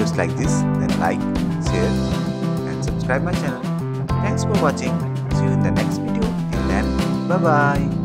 videos like this, then like, share and subscribe my channel. Thanks for watching. See you in the next video. Till then, bye bye.